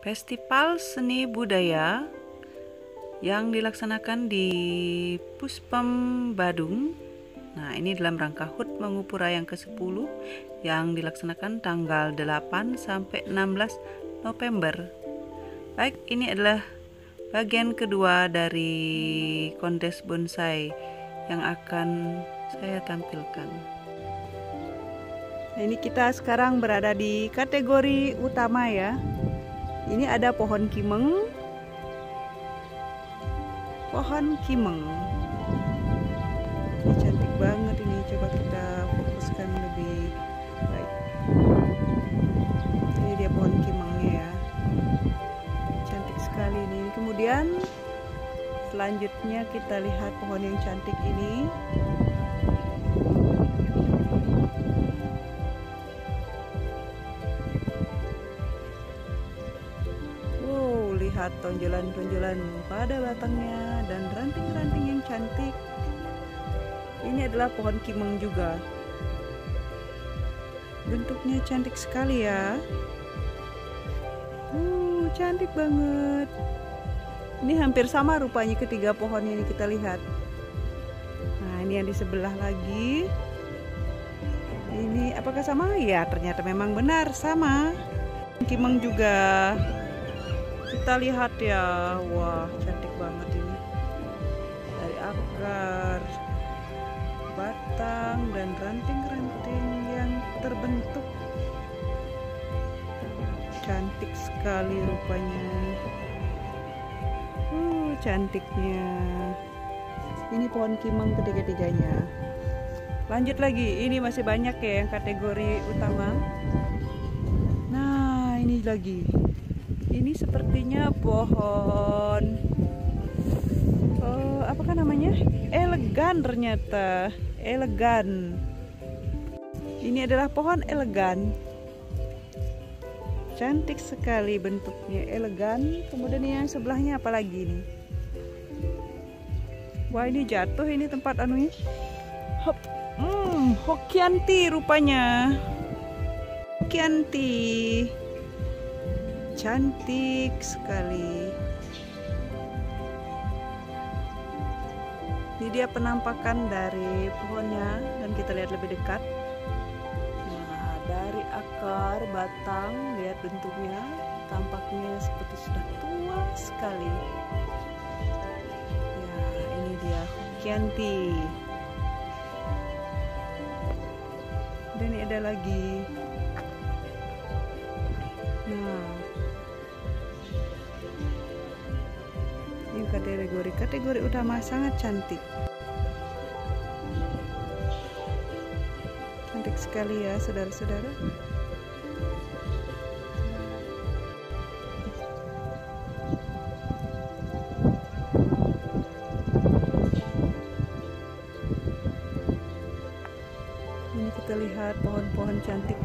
Festival Seni Budaya yang dilaksanakan di Puspem Badung. Nah, ini dalam rangka HUT Mangupura yang ke-10 yang dilaksanakan tanggal 8 sampai 16 November. Baik, ini adalah bagian kedua dari kontes bonsai yang akan saya tampilkan. Nah, ini kita sekarang berada di kategori utama ya. Ini ada pohon kimeng. Pohon kimeng. Ini cantik banget ini. Coba kita fokuskan lebih baik. Ini dia pohon kimengnya ya. Cantik sekali ini. Kemudian selanjutnya kita lihat pohon yang cantik ini. Lihat tonjolan-tonjolan pada batangnya dan ranting-ranting yang cantik. Ini adalah pohon kimeng juga. Bentuknya cantik sekali ya. Uh, cantik banget. Ini hampir sama rupanya ketiga pohon ini kita lihat. Nah, ini yang di sebelah lagi. Ini apakah sama? Ya, ternyata memang benar sama. Kimeng juga kita lihat ya. Wah cantik banget ini. Dari akar batang dan ranting-ranting yang terbentuk. Cantik sekali rupanya. Uh cantiknya. Ini pohon kimeng ketiga-tiganya. Lanjut lagi. Ini masih banyak ya yang kategori utama. Nah ini lagi ini sepertinya pohon oh, apakah namanya? Elegan ternyata elegan. Ini adalah pohon elegan. Cantik sekali bentuknya elegan. Kemudian yang sebelahnya apa lagi nih wah ini jatuh ini tempat anunya. Hop hmm hokianti rupanya. Hokianti cantik sekali. Ini dia penampakan dari pohonnya dan kita lihat lebih dekat. Nah, dari akar batang lihat bentuknya tampaknya seperti sudah tua sekali. Ya, ini dia Kianti. Dan ini ada lagi. Nah, kategori kategori utama sangat cantik. Cantik sekali ya saudara-saudara. Ini kita lihat pohon-pohon cantik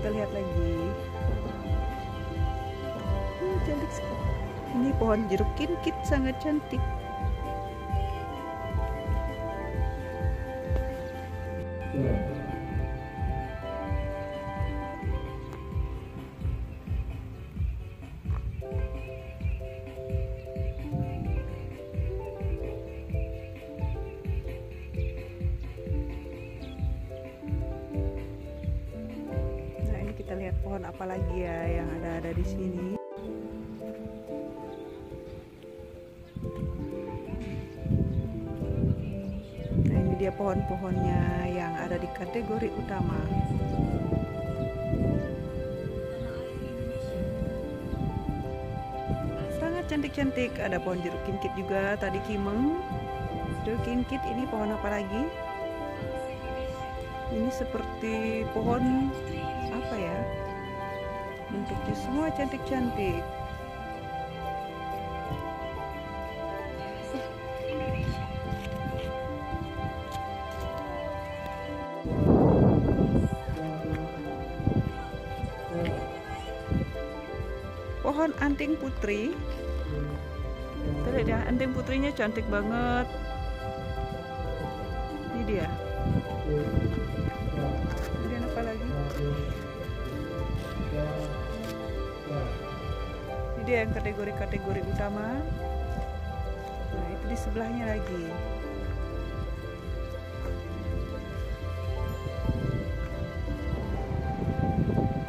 kita lihat lagi. Hmm, cantik sekali. Ini pohon jeruk kinkit sangat cantik. Kita apa lagi ya yang ada-ada di sini. Nah, ini dia pohon-pohonnya yang ada di kategori utama. Sangat cantik-cantik. Ada pohon jeruk kinkit juga, tadi kimeng. Jeruk kinkit ini pohon apa lagi? Ini seperti pohon bentuknya semua cantik-cantik. Pohon anting putri. Kita lihat ya anting putrinya cantik banget. Ini dia. Kemudian apa lagi ini dia yang kategori-kategori utama nah itu di sebelahnya lagi.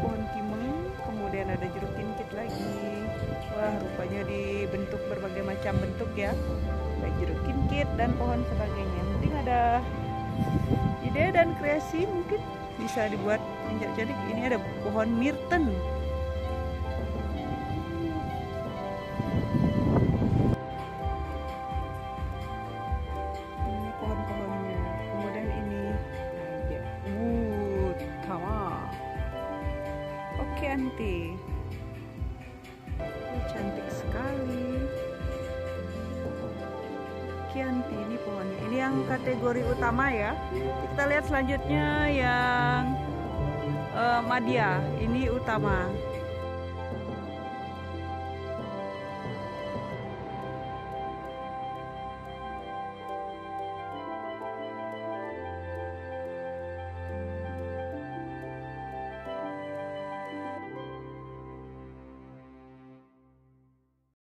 Pohon kimeng kemudian ada jeruk kinkit lagi. Wah rupanya dibentuk berbagai macam bentuk ya. Baik jeruk kinkit dan pohon sebagainya. Mungkin ada ide dan kreasi mungkin bisa dibuat. Jadi ini ada pohon mirten Chianti oh, cantik sekali. Chianti ini pohonnya. Ini yang kategori utama ya. Kita lihat selanjutnya yang uh, Madia. Ini utama